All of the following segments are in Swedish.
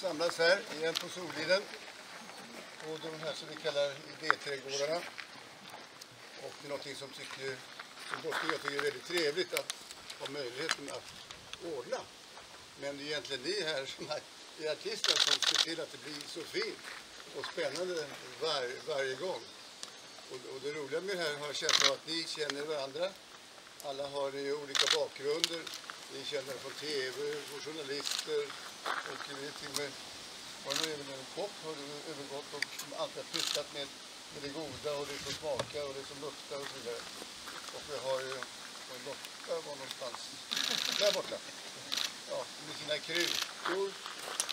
samlas här igen på Soliden. På de här som vi kallar idéträdgårdarna. Och det är någonting som, tycker, som forskare jag tycker är väldigt trevligt att ha möjligheten att ordna. Men det är egentligen ni här som är artister som ser till att det blir så fint och spännande var, varje gång. Och, och det roliga med det här har jag känslan av att ni känner varandra. Alla har ni olika bakgrunder. Ni känner från TV från journalister och vi till och med var nu även en kopp har du övergått och alltid har pysslat med, med det goda och det som smakar och det som luktar och så vidare. Och vi har ju en Lotta var någonstans där borta. Ja, med sina kryddor.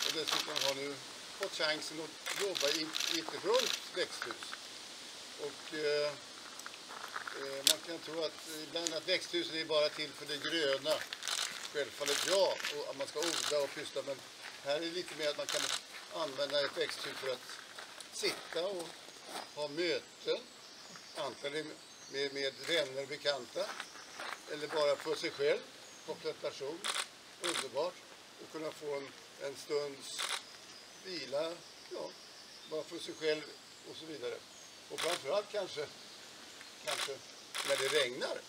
och dessutom har nu fått chansen att jobba i, i ett runt växthus. Och eh, eh, man kan tro att ibland att växthusen är bara till för det gröna. Självfallet ja, och att man ska odla och pyssla men här är det lite mer att man kan använda ett växthus för att sitta och ha möten. Antingen med, med vänner och bekanta eller bara för sig själv. Kompletation, Underbart. Och kunna få en, en stunds vila, ja, bara för sig själv och så vidare. Och framförallt kanske, kanske när det regnar.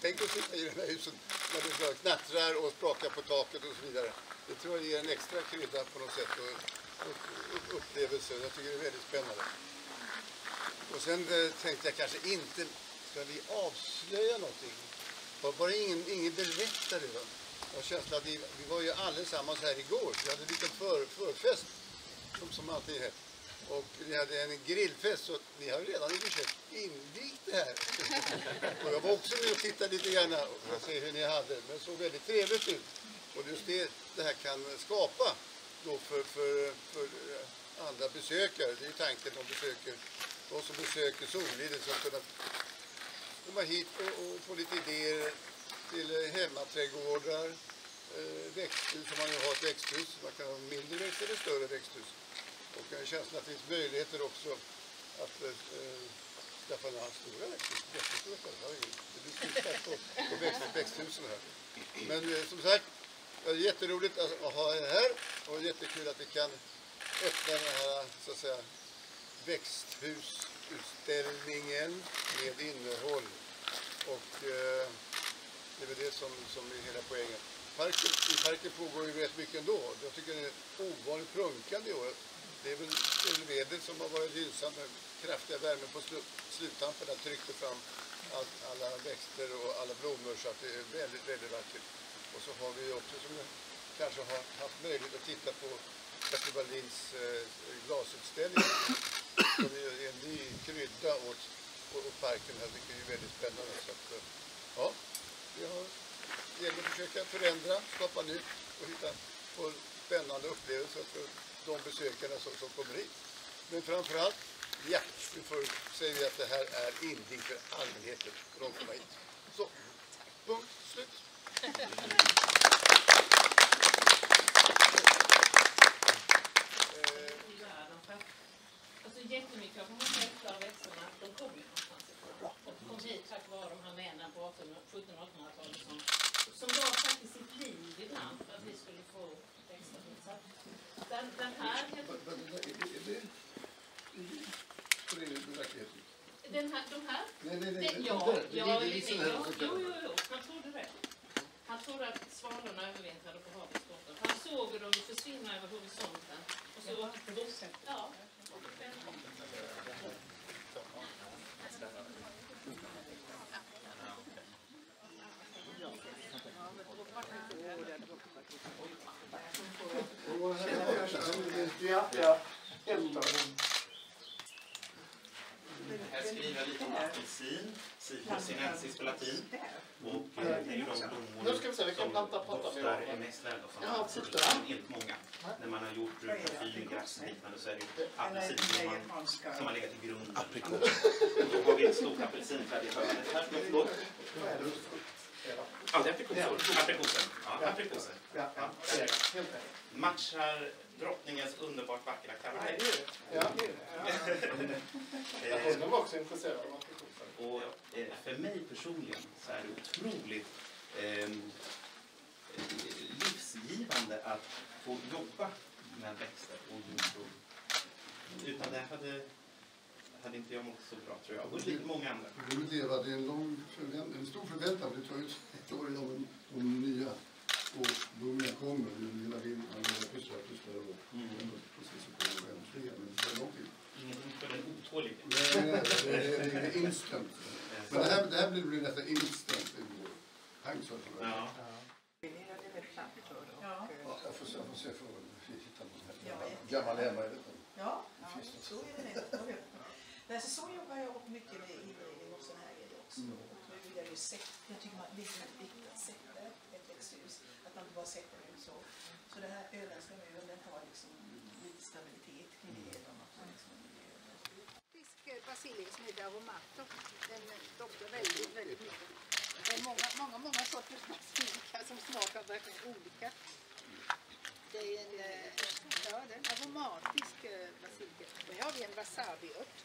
Tänk att sitta i de här husen när det knattrar och sprakar på taket och så vidare. Det tror jag ger en extra krydda på något sätt och upplevelse. Jag tycker det är väldigt spännande. Och sen eh, tänkte jag kanske inte, ska vi avslöja någonting? Bara ingen, ingen berättar det. Va? Jag har känslan att vi, vi var ju allesammans här igår. Vi hade en liten för, förfest som, som alltid är. Och vi hade en grillfest så ni har redan i och invigt det här. Och jag var också med och tittade lite grann för att se hur ni hade. Men det såg väldigt trevligt ut. Och just det det här kan skapa då för, för, för eh, andra besökare. Det är ju tanken de besöker, de som besöker Soliden ska kunna komma hit och, och få lite idéer till hemmaträdgårdar, eh, växthus om man nu har ett växthus. Man kan ha mindre växthus eller större växthus. Och jag har känslan att det finns möjligheter också att eh, eh skaffa några stora växthus. Jättestora företag. Det blir stort på, på växt, växthusen här. Men eh, som sagt, det är jätteroligt att ha er här och jättekul att vi kan öppna den här så att säga, växthusutställningen med innehåll. Och eh, det är väl det som, som är hela poängen. Parken, I parken pågår ju rätt mycket ändå. Jag tycker den är ovanligt prunkande i år. Det är väl, det vädret som har varit gynnsamt med kraftiga värmen på slu, sluttampen tryckte fram all, alla växter och alla blommor så att det är väldigt, väldigt vackert. Och så har vi också som kanske har haft möjlighet att titta på Bertil Wallins eh, glasutställning. Som är en ny krydda åt, åt parken här, vilket är väldigt spännande. Så att, eh, ja, det, har gäller att försöka förändra, skapa nytt och hitta på spännande upplevelser för de besökarna som, som kommer hit. Men framförallt, ja, nu får, säger vi att det här är invigd för allmänheten för de kommer hit. Så, punkt, slut. Alltså, jättemycket av de här självklara växterna, de kom ju någonstans ifrån. Och kom hit tack vare de här männen på 1700-1800-talet som, som gav faktiskt sitt liv ibland för att vi skulle få växter hit. Så den, den här... Den här, de här? Nej, nej, nej. Ja, Det ja, ja, jo, jo, jo, han trodde det. Han trodde att svalorna övervintrade på havets botten. Han såg hur de försvinna över horisonten. Och så, ja, Ja, ja. Här skriver jag lite om apelsin, Citrus sinensis på latin. Och eh, det är ju de blommor Nu ska vi se, vilka som plantor pratar vi doftar är mest som. Det är inte många. När man har gjort parfym, glass och liknande så är det ju apelsin som, man, som har legat i grunden. Aprikos. Då har vi ett stort apelsinfärg i hörnet här. Förlåt. Ja, det är aprikosor. Aprikoser. Ja. Ja, är det. Matchar drottningens underbart vackra kavaj. Ja. Eh, Hon var också intresserad av för mig personligen så är det otroligt eh, livsgivande att få jobba med växter och jordbruk. Utan det hade, hade inte jag mått så bra tror jag. Och lite många andra. Du leva, det är en, lång förväntan, en stor förväntan. Det tar ju ett år innan de, nya årgångarna kommer. Du vill vill man vill pyssla, pyssla och precis så kommer det ännu fler. Men det tar lång tid. Ingenting för den otålige. Nej, det är instant. Men det här, det här blir nästan instant i vår. Så. Ja. Ja. Ja, jag får se, jag får se för att hitta någon Gammal hemma, jag vet inte. Ja, ja så är det nog. Nej, så, så jobbar jag mycket med inredning och sån här grejer också. Mm. Och nu vill jag ju sätta, jag tycker man, det är viktigt att sätta ett växthus. Att man inte bara sätter det så. Så det här öländska muren den har liksom lite stabilitet kring det liksom, Som heter aromato. Den doftar väldigt, väldigt mycket. Det är många, många, många sorters basilika som smakar verkligen olika. Det är en, eh, ja, det är en aromatisk eh, basilika. Då har vi en wasabiört.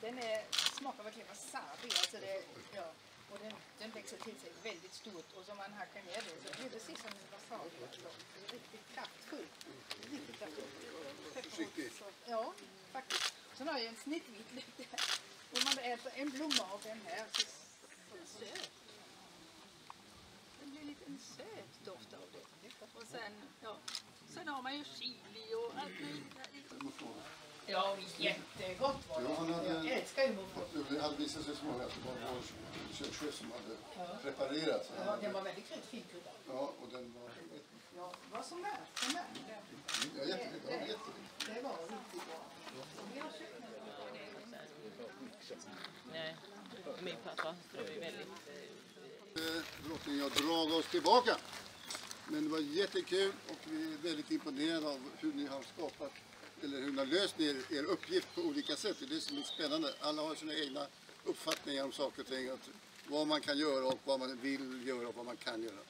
Den är, smakar verkligen wasabi. Alltså det, ja, och den, den växer till sig väldigt stort och som man hackar ner det så blir det precis som en wasabiört. då. Det är riktigt kraftfullt. Riktigt kraftfullt. Ja, faktiskt. Sen har jag en snittvit lite. Om man äter en blomma och en här så söt. Det blir lite en söt doft av det. Och sen, ja, sen har man ju chili och allt möjligt. Ja, jättegott var Ja, han det. hade- Jag älskar ju morfar. Det hade visat sig så många att det var vår köttchef som hade preparerat. Så han Ja, hade- den var väldigt finkryddad. Ja, och den var... Ja, det var som där. Som där. Ja, jättelik. Ja, jättelik. Det var riktigt bra. Och vi har köpt den. Nej, min pappa tror vi väldigt... Eh, Drottning, jag drar oss tillbaka. Men det var jättekul och vi är väldigt imponerade av hur ni har skapat eller hur ni har löst er, er uppgift på olika sätt. Det är det som är spännande. Alla har sina egna uppfattningar om saker och ting. Vad man kan göra och vad man vill göra och vad man kan göra.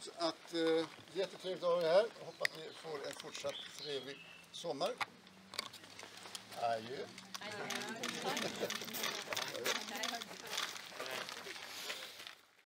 Så att, eh, jättetrevligt att ha er här. Hoppas ni får en fortsatt trevlig sommar. Adjö. Adjö.